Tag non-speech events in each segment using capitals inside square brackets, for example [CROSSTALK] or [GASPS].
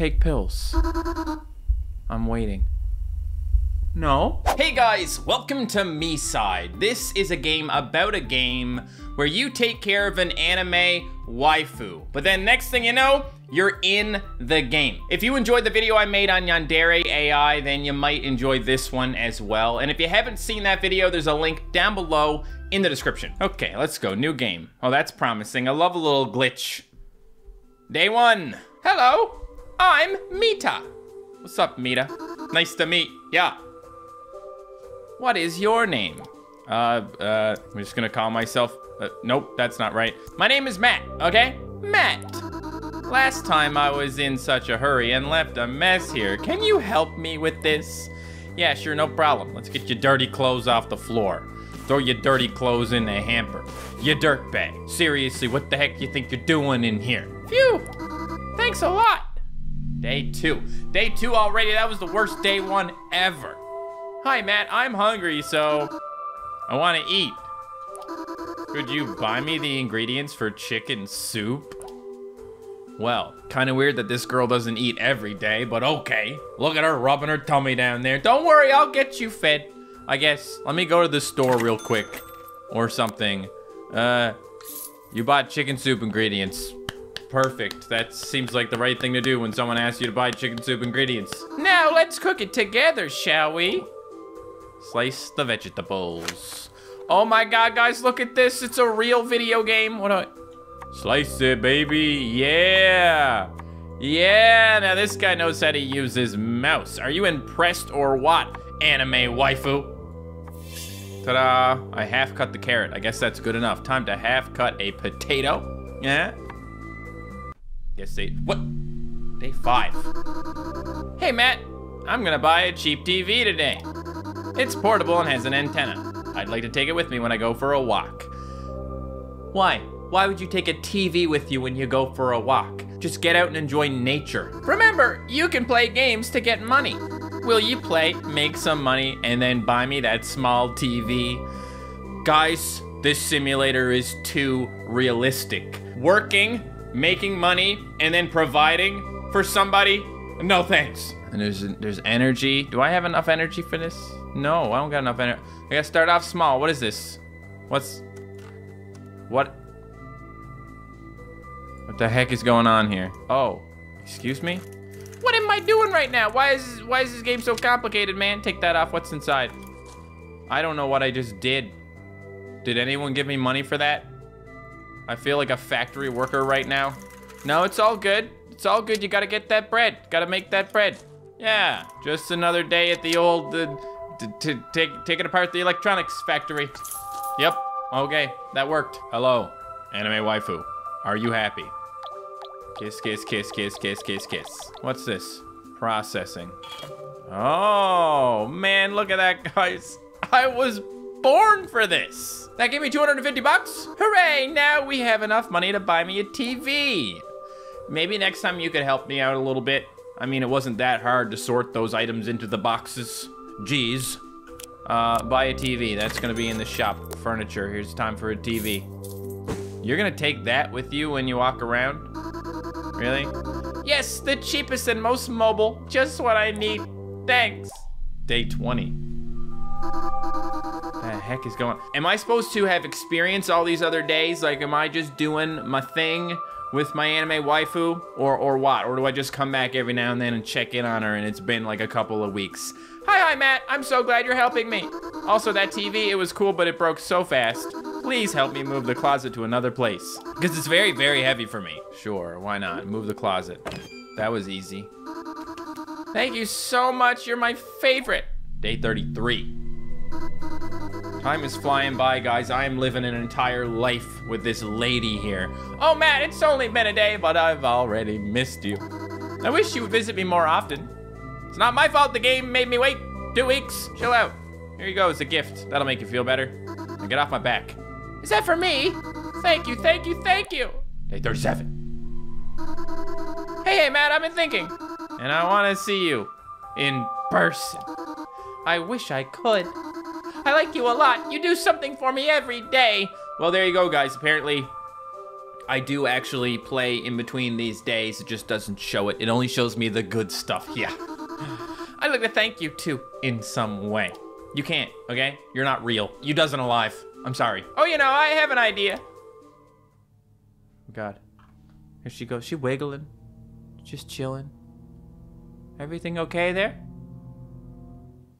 take pills. I'm waiting. No. Hey guys, welcome to MiSide. This is a game about a game where you take care of an anime waifu. But then next thing you know, you're in the game. If you enjoyed the video I made on Yandere AI, then you might enjoy this one as well. And if you haven't seen that video, there's a link down below in the description. Okay, let's go, new game. Oh, that's promising. I love a little glitch. Day one. Hello, I'm Mita. What's up, Mita? Nice to meet ya. What is your name? Uh, uh, I'm just gonna call myself, uh, nope, that's not right. My name is Matt, okay? Matt. Last time I was in such a hurry and left a mess here. Can you help me with this? Yeah, sure, no problem. Let's get your dirty clothes off the floor. Throw your dirty clothes in the hamper. You dirtbag. Seriously, what the heck you think you're doing in here? Phew, thanks a lot. Day two. Day two already, that was the worst day one ever. Hi, Matt. I'm hungry, so I want to eat. Could you buy me the ingredients for chicken soup? Well, kind of weird that this girl doesn't eat every day, but okay. Look at her rubbing her tummy down there. Don't worry, I'll get you fed. I guess. Let me go to the store real quick or something. Uh, you bought chicken soup ingredients. Perfect. That seems like the right thing to do when someone asks you to buy chicken soup ingredients. Now let's cook it together, shall we? Slice the vegetables. Oh my god, guys, look at this. It's a real video game. What do I... Slice it, baby. Yeah. Yeah, now this guy knows how to use his mouse. Are you impressed or what, anime waifu? Ta-da, I half cut the carrot. I guess that's good enough. Time to half cut a potato. Yeah. Guess they, what? Day five. Hey, Matt, I'm gonna buy a cheap TV today. It's portable and has an antenna. I'd like to take it with me when I go for a walk. Why? Why would you take a TV with you when you go for a walk? Just get out and enjoy nature. Remember, you can play games to get money. Will you play, make some money, and then buy me that small TV? Guys, this simulator is too realistic. Working, making money, and then providing for somebody? No thanks. And there's there's energy. Do I have enough energy for this? No, I don't got enough energy. I gotta start off small. What is this? What's... What? What the heck is going on here? Oh, excuse me? What am I doing right now? Why is why is this game so complicated, man? Take that off. What's inside? I don't know what I just did. Did anyone give me money for that? I feel like a factory worker right now. No, it's all good. It's all good. You gotta get that bread. Gotta make that bread. Yeah, just another day at the old, uh, to take taking apart the electronics factory. Yep. Okay, that worked. Hello, anime waifu. Are you happy? Kiss, kiss, kiss, kiss, kiss, kiss, kiss. What's this? Processing. Oh, man, look at that, guys. [LAUGHS] I was born for this. That gave me 250 bucks. Hooray, now we have enough money to buy me a TV. Maybe next time you could help me out a little bit. I mean, it wasn't that hard to sort those items into the boxes. Geez. Uh, buy a TV. That's gonna be in the shop. Furniture. Here's time for a TV. You're gonna take that with you when you walk around? Really? Yes, the cheapest and most mobile. Just what I need. Thanks. Day 20. Heck is going Am I supposed to have experienced all these other days? Like, am I just doing my thing with my anime waifu? Or, or what? Or do I just come back every now and then and check in on her and it's been like a couple of weeks? Hi, hi, Matt. I'm so glad you're helping me. Also, that TV, it was cool, but it broke so fast. Please help me move the closet to another place. Because it's very, very heavy for me. Sure, why not? Move the closet. That was easy. Thank you so much. You're my favorite. Day 33. Time is flying by, guys. I am living an entire life with this lady here. Oh, Matt, it's only been a day, but I've already missed you. I wish you would visit me more often. It's not my fault the game made me wait two weeks. Chill out. Here you go, it's a gift. That'll make you feel better. Now get off my back. Is that for me? Thank you, thank you, thank you. Day 37. Hey, hey, Matt, I've been thinking. And I want to see you in person. I wish I could. I like you a lot. You do something for me every day. Well, there you go, guys. Apparently, I do actually play in between these days. It just doesn't show it. It only shows me the good stuff. Yeah. [SIGHS] I'd like to thank you too, in some way. You can't, okay? You're not real. You doesn't alive. I'm sorry. Oh, you know, I have an idea. God. Here she goes. She wiggling. Just chilling. Everything okay there?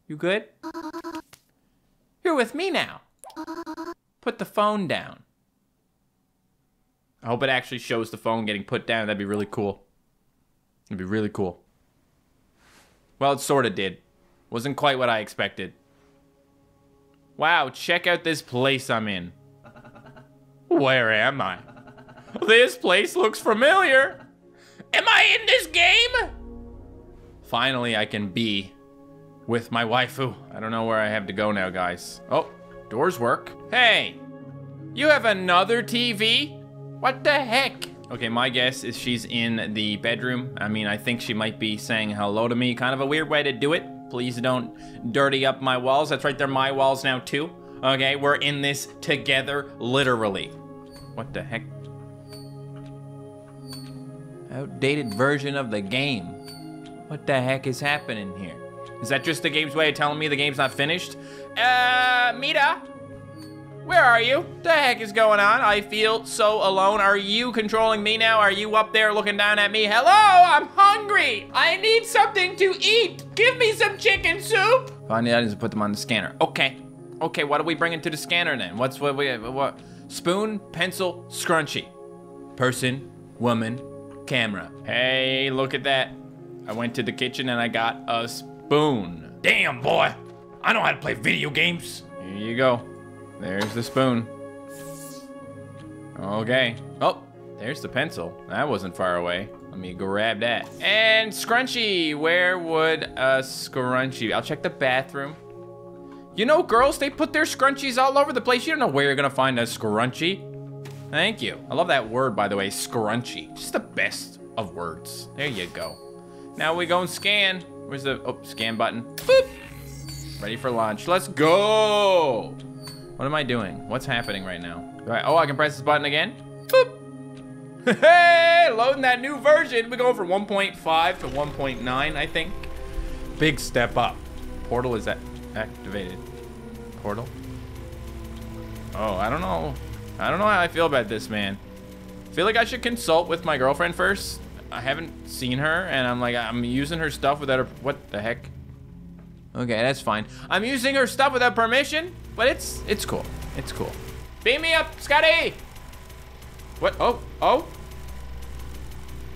You good? You're with me now. Put the phone down. I hope it actually shows the phone getting put down. That'd be really cool. It'd be really cool. Well, it sort of did. Wasn't quite what I expected. Wow, check out this place I'm in. Where am I? This place looks familiar. Am I in this game? Finally, I can be with my waifu. I don't know where I have to go now, guys. Oh, doors work. Hey, you have another TV? What the heck? Okay, my guess is she's in the bedroom. I mean, I think she might be saying hello to me. Kind of a weird way to do it. Please don't dirty up my walls. That's right, they're my walls now too. Okay, we're in this together, literally. What the heck? Outdated version of the game. What the heck is happening here? Is that just the game's way of telling me the game's not finished? Uh, Mita? Where are you? The heck is going on? I feel so alone. Are you controlling me now? Are you up there looking down at me? Hello, I'm hungry. I need something to eat. Give me some chicken soup. Find the items and put them on the scanner. Okay. Okay, what are we bringing to the scanner then? What's what we, what? Spoon, pencil, scrunchie. Person, woman, camera. Hey, look at that. I went to the kitchen and I got a spoon. Damn, boy. I know how to play video games. Here you go. There's the spoon. Okay. Oh, there's the pencil. That wasn't far away. Let me grab that. And scrunchie. Where would a scrunchie? I'll check the bathroom. You know, girls, they put their scrunchies all over the place. You don't know where you're gonna find a scrunchie. Thank you. I love that word, by the way, scrunchie. Just the best of words. There you go. Now we go and scan. Where's the, oh, scan button. Boop. Ready for launch. Let's go. What am I doing? What's happening right now? I, oh, I can press this button again. Boop. [LAUGHS] Hey, loading that new version. We're going from 1.5 to 1.9, I think. Big step up. Portal is activated. Portal? Oh, I don't know. I don't know how I feel about this, man. Feel like I should consult with my girlfriend first. I haven't seen her, and I'm like, I'm using her stuff without her. What the heck? Okay, that's fine. I'm using her stuff without permission, but it's it's cool. It's cool. Beam me up, Scotty! What? Oh, oh.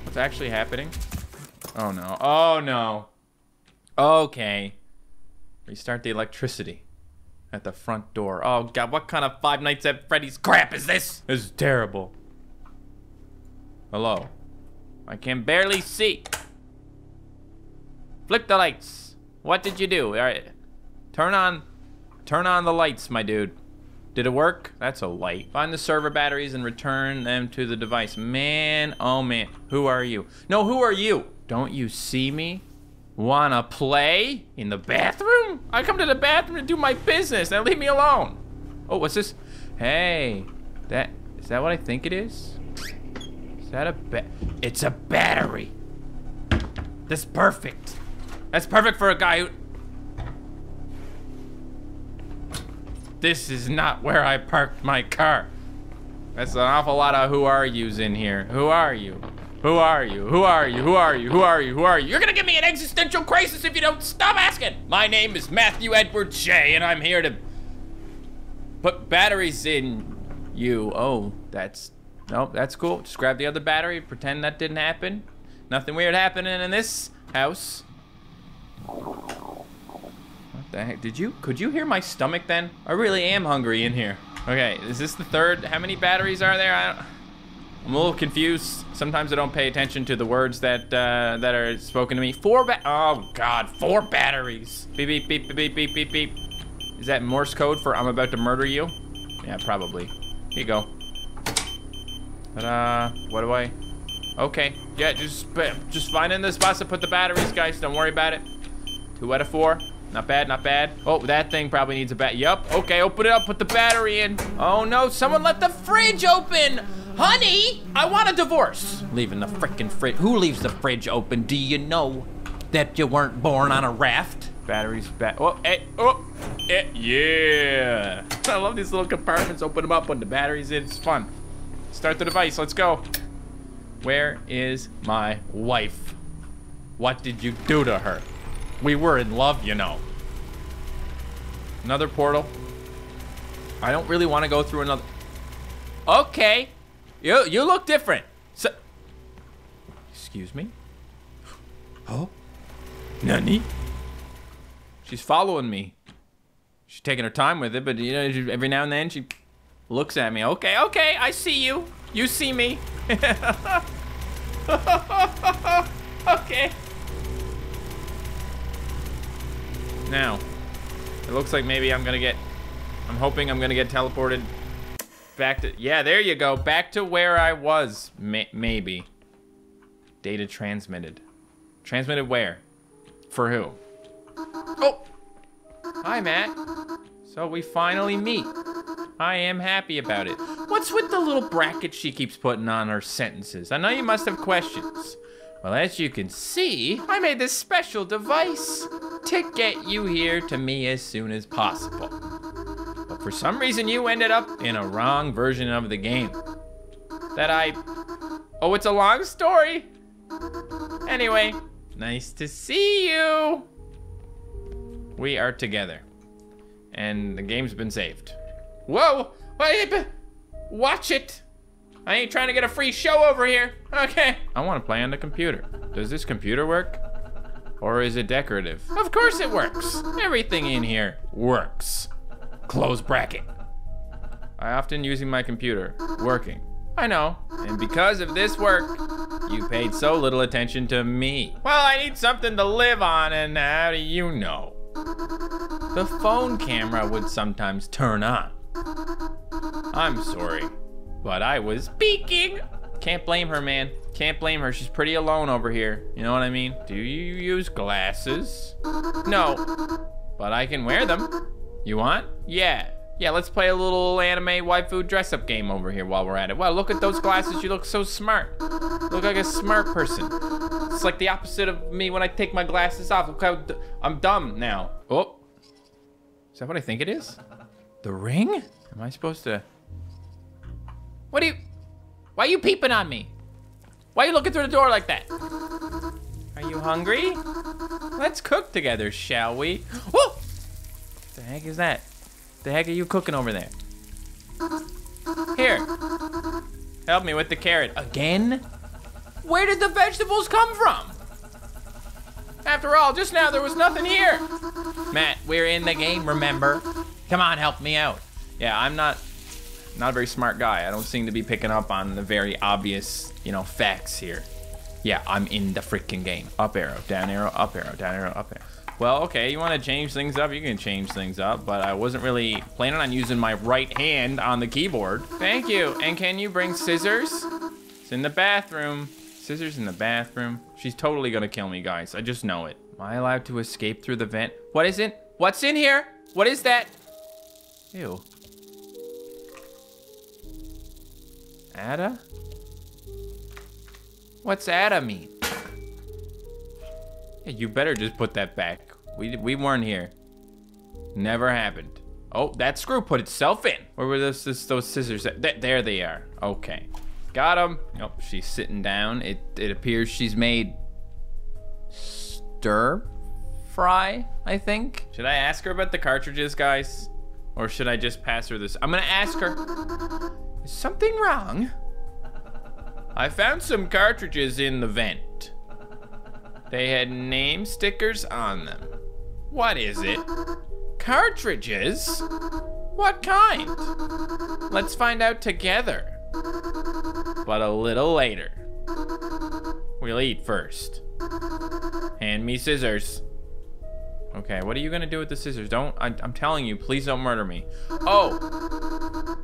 What's actually happening? Oh no. Oh no. Okay. Restart the electricity at the front door. Oh god, what kind of Five Nights at Freddy's crap is this? This is terrible. Hello. I can barely see. Flick the lights. What did you do? All right. Turn on, turn on the lights, my dude. Did it work? That's a light. Find the server batteries and return them to the device. Man, oh man. Who are you? No, who are you? Don't you see me? Wanna play? In the bathroom? I come to the bathroom to do my business. Now leave me alone. Oh, what's this? Hey, that, is that what I think it is? That a It's a battery. That's perfect. That's perfect for a guy who... This is not where I parked my car. That's an awful lot of who are yous in here. Who are you? Who are you? Who are you? Who are you? Who are you? Who are you? You're gonna give me an existential crisis if you don't stop asking! My name is Matthew Edward Shea, and I'm here to put batteries in you. Oh, that's... No, that's cool. Just grab the other battery, pretend that didn't happen. Nothing weird happening in this house. What the heck? Did you, could you hear my stomach then? I really am hungry in here. Okay, is this the third? How many batteries are there? I don't, I'm a little confused. Sometimes I don't pay attention to the words that uh, that are spoken to me. Four ba- Oh God, four batteries. Beep beep beep beep beep beep beep. Is that Morse code for I'm about to murder you? Yeah, probably. Here you go. Uh, what do I? Okay, yeah, just just finding the spots to put the batteries, guys. Don't worry about it. Two out of four. Not bad, not bad. Oh, that thing probably needs a bat. Yup. Okay, open it up. Put the battery in. Oh, no. Someone let the fridge open. Honey, I want a divorce. Leaving the frickin' fridge. Who leaves the fridge open? Do you know that you weren't born on a raft? Batteries back. Oh, hey, oh, eh, yeah. [LAUGHS] I love these little compartments. Open them up when the battery's in. It's fun. Start the device. Let's go. Where is my wife? What did you do to her? We were in love, you know. Another portal. I don't really want to go through another. Okay. You you look different. So Excuse me? Oh? Nani? She's following me. She's taking her time with it, but you know, every now and then she looks at me. Okay, okay, I see you. You see me. [LAUGHS] okay. Now, it looks like maybe I'm gonna get, I'm hoping I'm gonna get teleported back to, yeah, there you go. Back to where I was, May maybe. Data transmitted. Transmitted where? For who? Oh! Hi, Matt. So we finally meet. I am happy about it. What's with the little brackets she keeps putting on her sentences? I know you must have questions. Well, as you can see, I made this special device to get you here to me as soon as possible. But for some reason, you ended up in a wrong version of the game. That I... Oh, it's a long story. Anyway, nice to see you. We are together. And the game's been saved. Whoa! Watch it! I ain't trying to get a free show over here. Okay. I want to play on the computer. Does this computer work? Or is it decorative? Of course it works. Everything in here works. Close bracket. I often using my computer. Working. I know. And because of this work, you paid so little attention to me. Well, I need something to live on, and how do you know? The phone camera would sometimes turn on. I'm sorry but I was peeking. Can't blame her, man. Can't blame her. She's pretty alone over here. You know what I mean? Do you use glasses? No, but I can wear them. You want? Yeah. Yeah, let's play a little anime waifu dress-up game over here while we're at it. Wow, look at those glasses. You look so smart. look like a smart person. It's like the opposite of me when I take my glasses off. Look how I'm dumb now. Oh. Is that what I think it is? The ring? Am I supposed to... What are you... Why are you peeping on me? Why are you looking through the door like that? Are you hungry? Let's cook together, shall we? [GASPS] Whoa! The heck is that? The heck are you cooking over there? Here. Help me with the carrot. Again? Where did the vegetables come from? After all, just now there was nothing here. Matt, we're in the game, remember? Come on, help me out. Yeah, I'm not not a very smart guy. I don't seem to be picking up on the very obvious, you know, facts here. Yeah, I'm in the freaking game. Up arrow, down arrow, up arrow, down arrow, up arrow. Well, okay, you want to change things up? You can change things up, but I wasn't really planning on using my right hand on the keyboard. Thank you. And can you bring scissors? It's in the bathroom. Scissors in the bathroom. She's totally gonna kill me, guys. I just know it. Am I allowed to escape through the vent? What is it? What's in here? What is that? Ew. Ada? What's Ada mean? You better just put that back. We, we weren't here. Never happened. Oh, that screw put itself in. Where were those, those, those scissors? Th there they are. Okay. Got them. Oh, she's sitting down. It, it appears she's made stir fry, I think. Should I ask her about the cartridges, guys? Or should I just pass her this? I'm gonna ask her. Is something wrong? I found some cartridges in the vent. They had name stickers on them. What is it? Cartridges? What kind? Let's find out together. But a little later. We'll eat first. Hand me scissors. Okay, what are you gonna do with the scissors? Don't, I, am telling you, please don't murder me. Oh,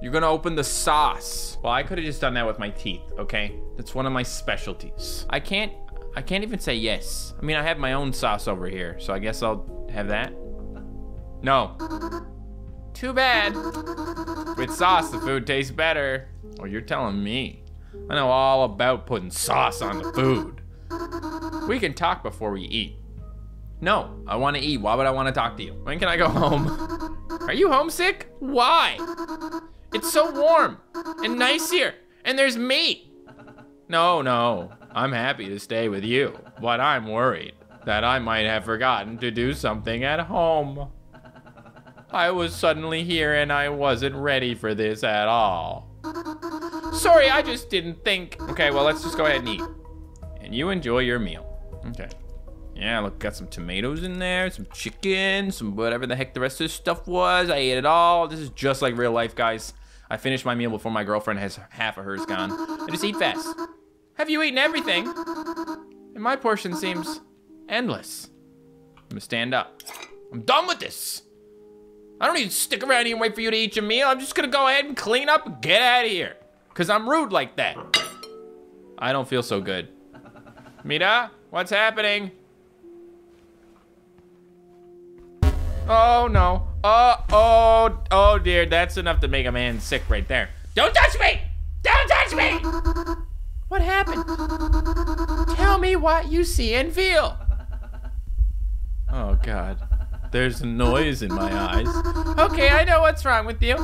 you're gonna open the sauce. Well, I could have just done that with my teeth, okay? That's one of my specialties. I can't, I can't even say yes. I mean, I have my own sauce over here, so I guess I'll have that. No. Too bad. With sauce, the food tastes better. Oh, you're telling me. I know all about putting sauce on the food. We can talk before we eat. No, I want to eat. Why would I want to talk to you? When can I go home? Are you homesick? Why? It's so warm and nice here, and there's me. No, no, I'm happy to stay with you, but I'm worried that I might have forgotten to do something at home. I was suddenly here and I wasn't ready for this at all. Sorry, I just didn't think. Okay, well, let's just go ahead and eat. And you enjoy your meal. Okay. Yeah, look, got some tomatoes in there, some chicken, some whatever the heck the rest of this stuff was. I ate it all. This is just like real life, guys. I finished my meal before my girlfriend has half of hers gone. I just eat fast. Have you eaten everything? And my portion seems endless. I'm gonna stand up. I'm done with this. I don't need to stick around here and wait for you to eat your meal. I'm just gonna go ahead and clean up and get out of here. Cause I'm rude like that. I don't feel so good. Mita, what's happening? Oh no. Oh, oh, oh dear. That's enough to make a man sick right there. Don't touch me! Don't touch me! What happened? Tell me what you see and feel. Oh God. There's noise in my eyes. Okay, I know what's wrong with you.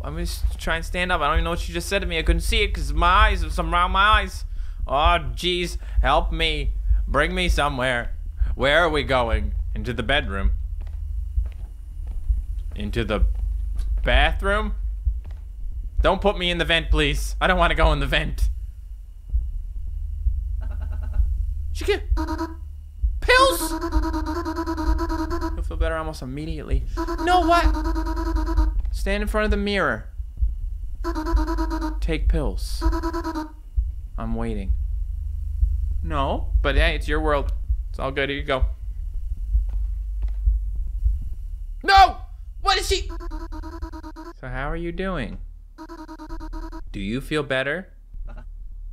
I'm just trying to stand up. I don't even know what you just said to me. I couldn't see it because my eyes, some around my eyes. Oh, jeez. Help me. Bring me somewhere. Where are we going? Into the bedroom? Into the bathroom? Don't put me in the vent, please. I don't want to go in the vent. [LAUGHS] Chicken. Pills? You'll feel better almost immediately. No, what? Stand in front of the mirror. Take pills. I'm waiting. No, but hey, it's your world. It's all good. Here you go. No! What is she? So how are you doing? Do you feel better?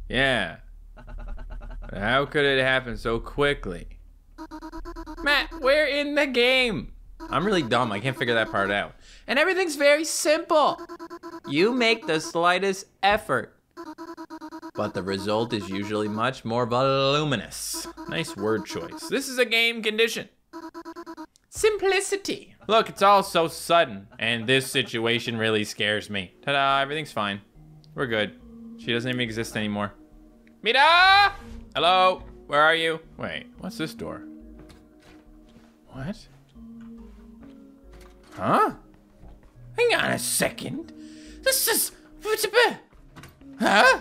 Yeah. How could it happen so quickly? Matt, we're in the game. I'm really dumb. I can't figure that part out. And everything's very simple. You make the slightest effort but the result is usually much more voluminous. Nice word choice. This is a game condition. Simplicity. Look, it's all so sudden, and this situation really scares me. Ta-da, everything's fine. We're good. She doesn't even exist anymore. Mita! Hello? Where are you? Wait, what's this door? What? Huh? Hang on a second. This is... Huh?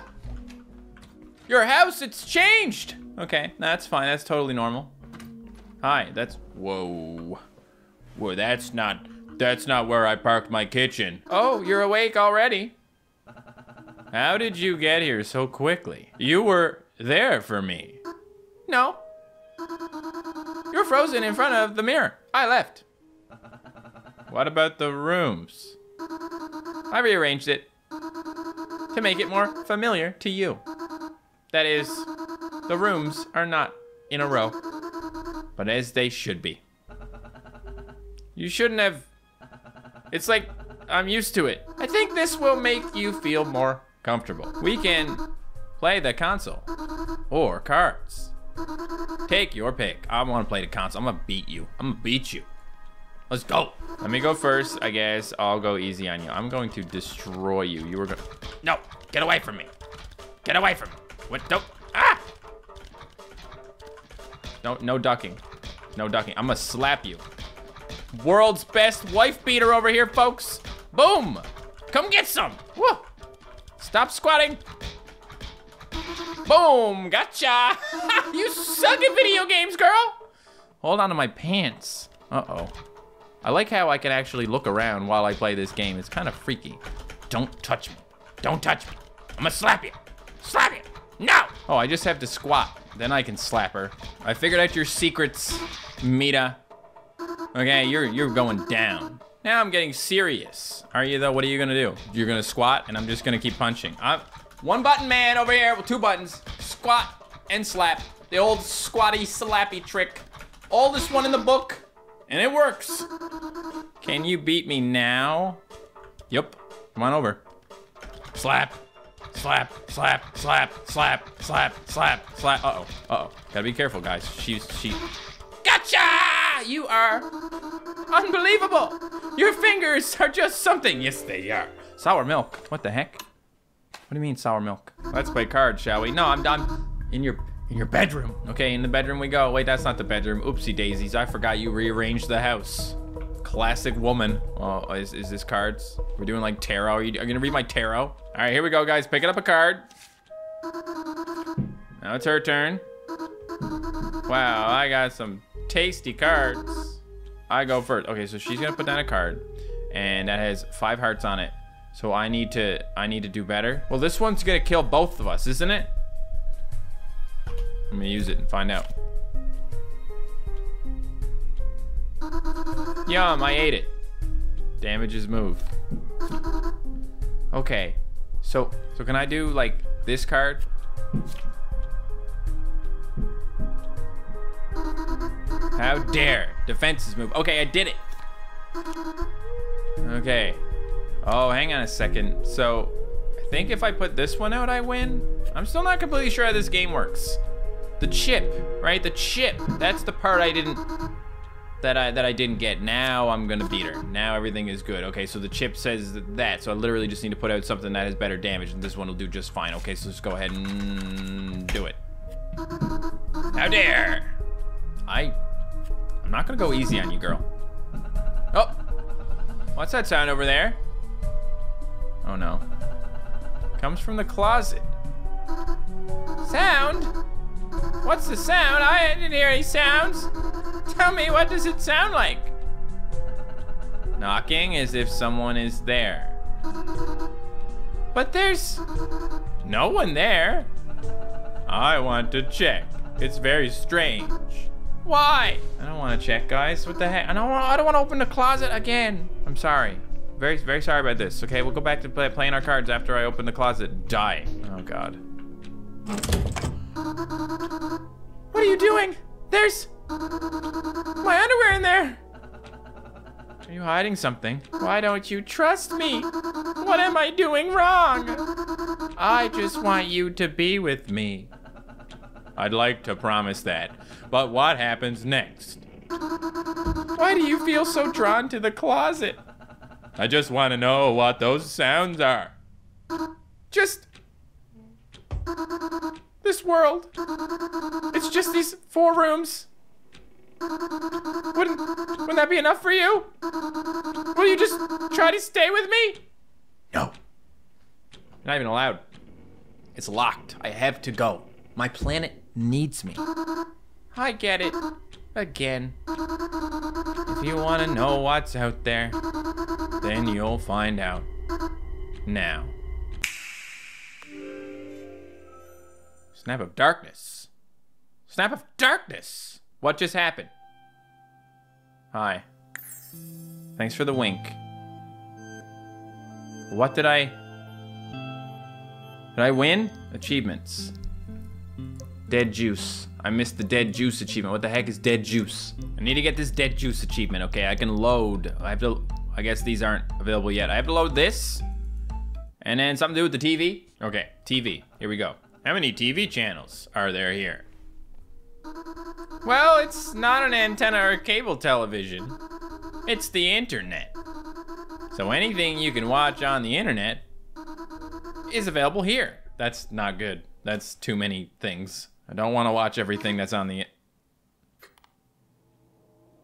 Your house, it's changed. Okay, that's fine. That's totally normal. Hi, that's, whoa. Whoa, that's not, that's not where I parked my kitchen. Oh, you're awake already. How did you get here so quickly? You were there for me. No. You're frozen in front of the mirror. I left. What about the rooms? I rearranged it to make it more familiar to you. That is, the rooms are not in a row, but as they should be. You shouldn't have... It's like, I'm used to it. I think this will make you feel more comfortable. We can play the console or cards. Take your pick. I want to play the console. I'm gonna beat you. I'm gonna beat you. Let's go. Let me go first, I guess. I'll go easy on you. I'm going to destroy you. You were going to... No, get away from me. Get away from me. What? Don't. Ah! No, no ducking. No ducking. I'm gonna slap you. World's best wife beater over here, folks. Boom! Come get some. Whoa! Stop squatting. Boom! Gotcha! [LAUGHS] you suck at video games, girl! Hold on to my pants. Uh-oh. I like how I can actually look around while I play this game. It's kind of freaky. Don't touch me. Don't touch me. I'm gonna slap you. Slap you. No! Oh, I just have to squat. Then I can slap her. I figured out your secrets, Mita. Okay, you're you're going down. Now I'm getting serious. Are you though? What are you gonna do? You're gonna squat and I'm just gonna keep punching. I'm one button man over here with two buttons. Squat and slap. The old squatty slappy trick. Oldest one in the book. And it works. Can you beat me now? Yep. Come on over. Slap. Slap, slap, slap, slap, slap, slap, slap. Uh-oh, uh-oh. Gotta be careful, guys. She's, she... Gotcha! You are unbelievable. Your fingers are just something. Yes, they are. Sour milk. What the heck? What do you mean sour milk? Let's play cards, shall we? No, I'm done. In your in your bedroom. Okay, in the bedroom we go. Wait, that's not the bedroom. Oopsie daisies. I forgot you rearranged the house. Classic woman. Oh, is, is this cards? We're doing like tarot. Are you, are you gonna read my tarot? All right, here we go, guys. Picking up a card. Now it's her turn. Wow, I got some tasty cards. I go first. Okay, so she's gonna put down a card, and that has five hearts on it. So I need to, I need to do better. Well, this one's gonna kill both of us, isn't it? I'm gonna use it and find out. Yum, I ate it. Damages move. Okay, so, so can I do like this card? How dare, defenses move. Okay, I did it. Okay, Oh, hang on a second. So, I think if I put this one out, I win? I'm still not completely sure how this game works. The chip, right? The chip. That's the part I didn't that I that I didn't get. Now I'm gonna beat her. Now everything is good. Okay, so the chip says that, so I literally just need to put out something that has better damage, and this one will do just fine. Okay, so let's go ahead and do it. How dare! I I'm not gonna go easy on you, girl. Oh! What's that sound over there? Oh no. Comes from the closet. Sound? What's the sound? I didn't hear any sounds. Tell me, what does it sound like? Knocking as if someone is there. But there's no one there. I want to check. It's very strange. Why? I don't want to check, guys. What the heck? I don't want. I don't want to open the closet again. I'm sorry. Very, very sorry about this. Okay, we'll go back to play, playing our cards after I open the closet. Die. Oh, God. What are you doing? There's my underwear in there. Are you hiding something? Why don't you trust me? What am I doing wrong? I just want you to be with me. I'd like to promise that. But what happens next? Why do you feel so drawn to the closet? I just want to know what those sounds are. Just this world. It's just these four rooms. Wouldn't, wouldn't that be enough for you? Will you just try to stay with me? No. You're not even allowed. It's locked. I have to go. My planet needs me. I get it. Again. If you want to know what's out there, then you'll find out. Now. Snap of darkness. Snap of darkness! What just happened? Hi. Thanks for the wink. What did I... Did I win? Achievements. Dead juice. I missed the dead juice achievement. What the heck is dead juice? I need to get this dead juice achievement. Okay, I can load. I have to, I guess these aren't available yet. I have to load this. And then something to do with the TV. Okay, TV. Here we go. How many TV channels are there here? Well, it's not an antenna or cable television. It's the internet. So anything you can watch on the internet is available here. That's not good. That's too many things. I don't want to watch everything that's on the...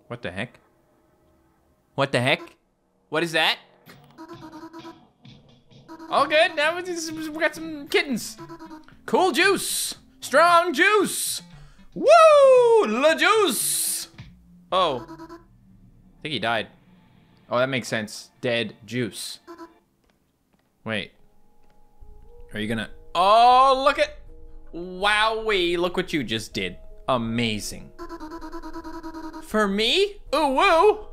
What the heck? What the heck? What is that? All good, now we got some kittens. Cool juice, strong juice. Woo, la juice. Oh, I think he died. Oh, that makes sense. Dead juice. Wait. Are you gonna... Oh, look at... Wowee, look what you just did. Amazing. For me? Ooh, woo!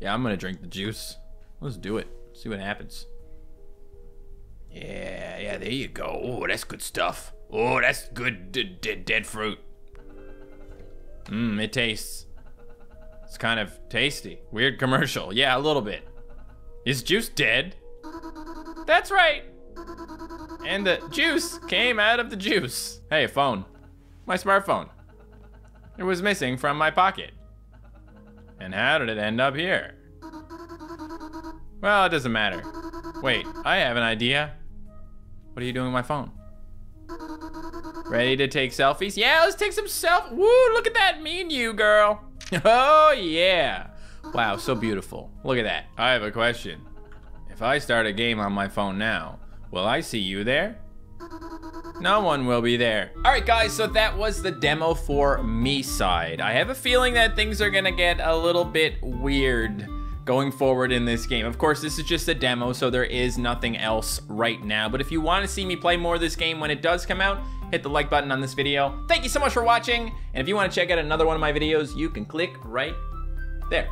Yeah, I'm gonna drink the juice. Let's do it. See what happens. Yeah, yeah, there you go. Oh, that's good stuff. Oh, that's good dead fruit. Mmm, it tastes It's kind of tasty. Weird commercial. Yeah, a little bit. Is Juice dead? That's right. And the juice came out of the juice. Hey, phone. My smartphone. It was missing from my pocket. And how did it end up here? Well, it doesn't matter. Wait, I have an idea. What are you doing with my phone? Ready to take selfies? Yeah, let's take some self. Woo, look at that, me and you, girl. [LAUGHS] Oh, yeah. Wow, so beautiful. Look at that. I have a question. If I start a game on my phone now, will I see you there? No one will be there. All right, guys, so that was the demo for MiSide. I have a feeling that things are gonna get a little bit weird going forward in this game. Of course, this is just a demo, so there is nothing else right now. But if you want to see me play more of this game when it does come out, hit the like button on this video. Thank you so much for watching, and if you want to check out another one of my videos, you can click right there.